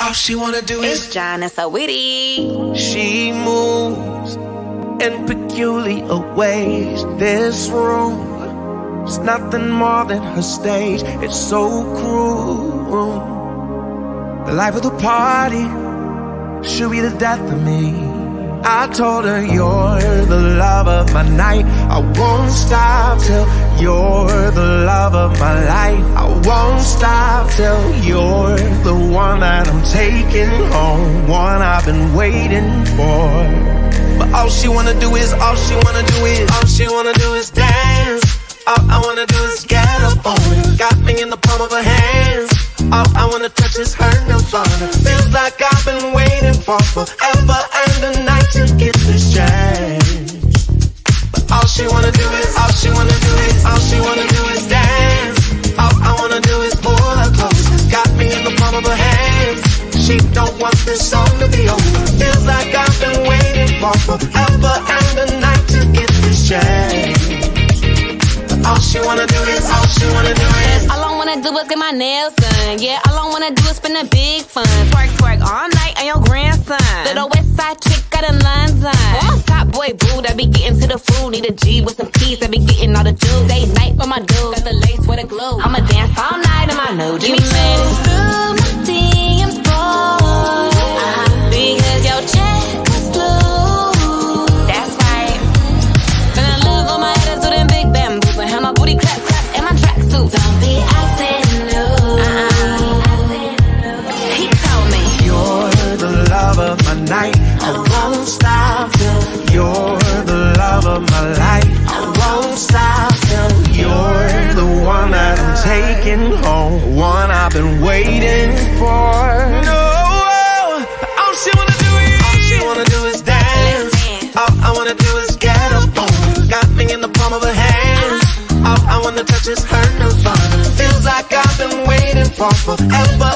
All she wanna do It's is John and Saweetie. she moves in peculiar ways. This room is nothing more than her stage. It's so cruel. The life of the party should be the death of me. I told her you're the love of my night. I won't stop till you're the love of my life. I won't stop till you're the one that I'm taking home, one I've been waiting for. But all she wanna do is, all she wanna do is, all she wanna do is dance. All I wanna do is get up on it. Got me in the palm of her hands. All I wanna touch is her nirvana. Feels like I've been waiting for forever nails done. Yeah, all I wanna do is spend a big fun. Twerk, twerk all night on your grandson. Little west side chick got a London. A top boy boo that be getting to the food. Need a G with some keys that be getting all the juice. Day night with my dude. Got the lace with a glue. I'ma dance all night in my nude. Give me taking home, one I've been waiting for. No, all she wanna do is, all she wanna do is dance. All I wanna do is get up on. Got me in the palm of her hands. All I wanna touch is her nirvana. Feels like I've been waiting for forever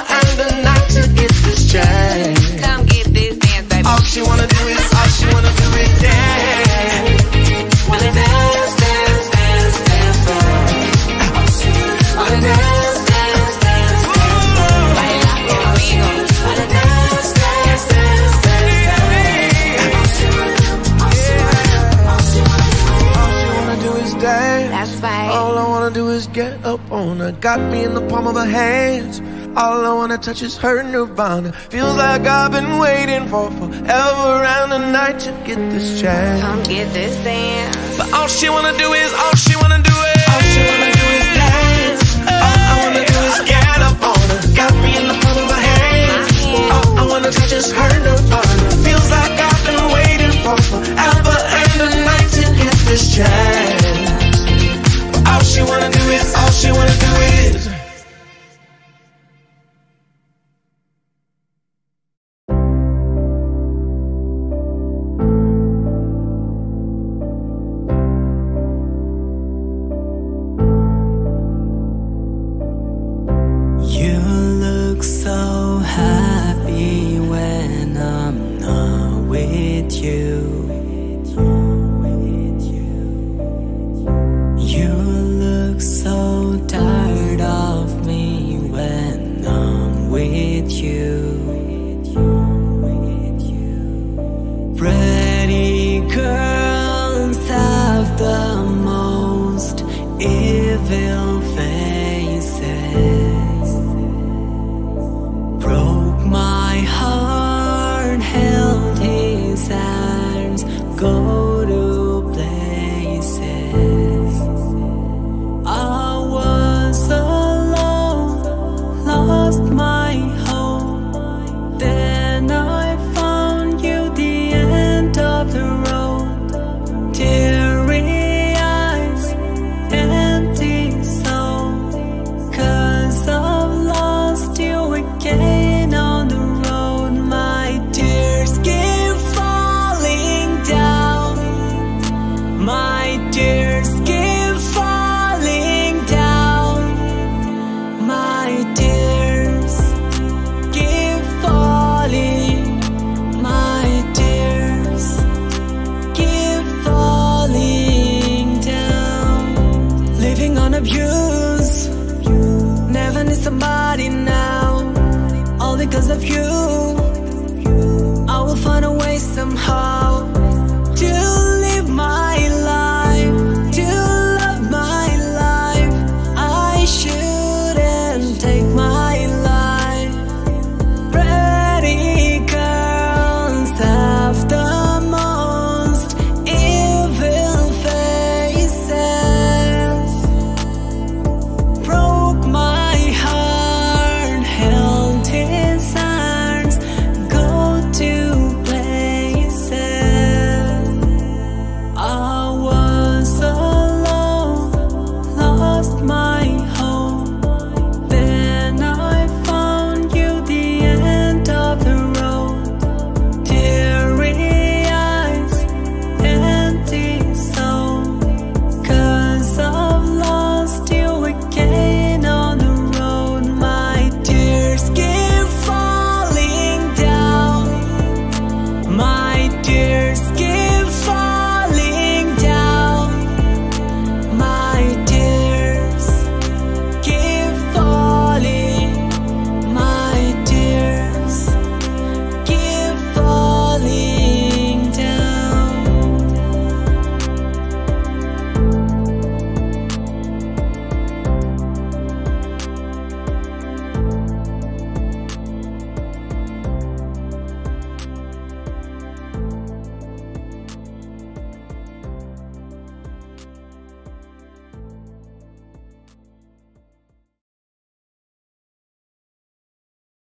get up on her. Got me in the palm of her hands. All I wanna touch is her nirvana. Feels like I've been waiting for forever and a night to get this chance. Come get this dance. But all she wanna do is, all she wanna is, all she wanna do is. my you. I will find a way somehow